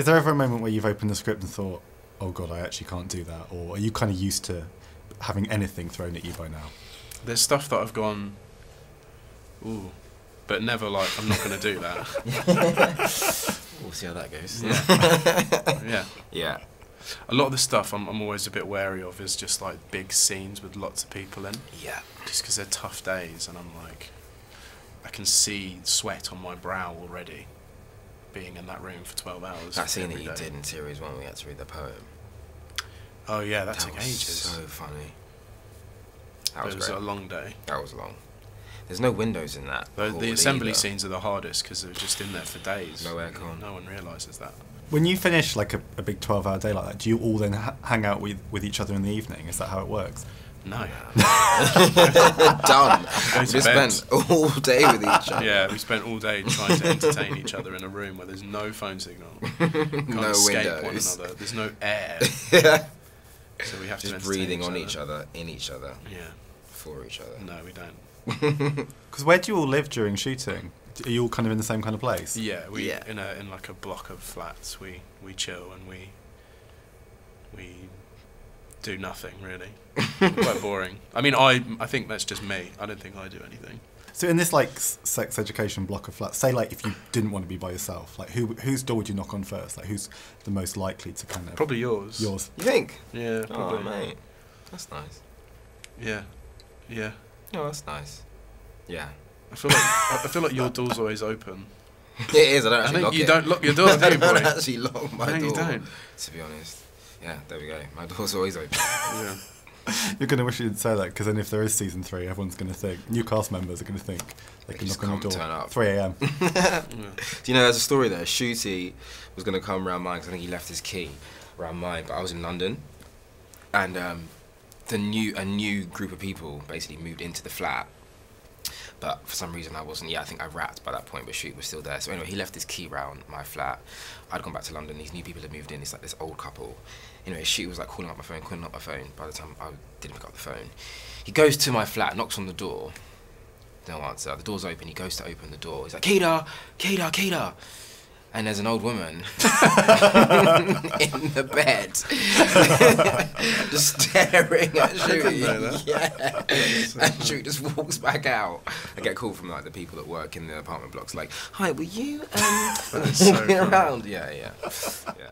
Is there ever a moment where you've opened the script and thought, "Oh God, I actually can't do that," or are you kind of used to having anything thrown at you by now? There's stuff that I've gone, ooh, but never like I'm not going to do that. We'll see how that goes. Yeah. yeah. Yeah. A lot of the stuff I'm, I'm always a bit wary of is just like big scenes with lots of people in, Yeah. just because they're tough days, and I'm like, I can see sweat on my brow already, being in that room for 12 hours. That scene that every you day. did in series one, we had to read the poem. Oh yeah, that, that took was ages. so funny. That It was, was great. a long day. That was long. There's no windows in that. The, the assembly either. scenes are the hardest because they're just in there for days. No aircon. No one realizes that. When you finish like a, a big twelve-hour day like that, do you all then ha- hang out with, with each other in the evening? Is that how it works? No. Done. We to spent all day with each other. Yeah, we spent all day trying to entertain each other in a room where there's no phone signal. Can't no escape windows. one another. There's no air. Yeah. So we have to Just breathing each on other. each other, in each other, Yeah. for each other. No, we don't. Because where do you all live during shooting? Are you all kind of in the same kind of place? Yeah, we Yeah. in a in like a block of flats. We we chill and we we do nothing really. Quite boring. I mean, I I think that's just me. I don't think I do anything. So in this like sex education block of flats, say like if you didn't want to be by yourself, like who whose door would you knock on first? Like who's the most likely to kind of Probably yours. yours? You think? Yeah, Oh, probably. mate. That's nice. Yeah, yeah. Oh, that's nice. Yeah. I feel like I I feel like your door's always open. It is. I don't I actually think lock you it. don't lock your door, do I don't actually lock my No, door. you don't. To be honest. Yeah, there we go. My door's always open. Yeah. You're going to wish you didn't say that because then if there is season three, everyone's going to think new cast members are going to think they can just knock on your door turn up. 3 a.m. yeah. Do you know, there's a story there. Shooty was going to come around mine because I think he left his key around mine, but I was in London. And um, the new a new group of people basically moved into the flat. But for some reason I wasn't. Yeah, I think I wrapped by that point, but Shoot was still there. So anyway, he left his key round my flat. I'd gone back to London. These new people had moved in. It's like this old couple. Anyway, Shoot was like calling up my phone, calling up my phone. By the time I didn't pick up the phone, he goes to my flat, knocks on the door. No answer. The door's open. He goes to open the door. He's like, Kedar, Kedar, Kedar. And there's an old woman in the bed, just staring at that. Yeah. And Shooty just walks back out. I get a call from like the people that work in the apartment blocks, like, "Hi, were you um, so around?" Yeah, yeah, yeah.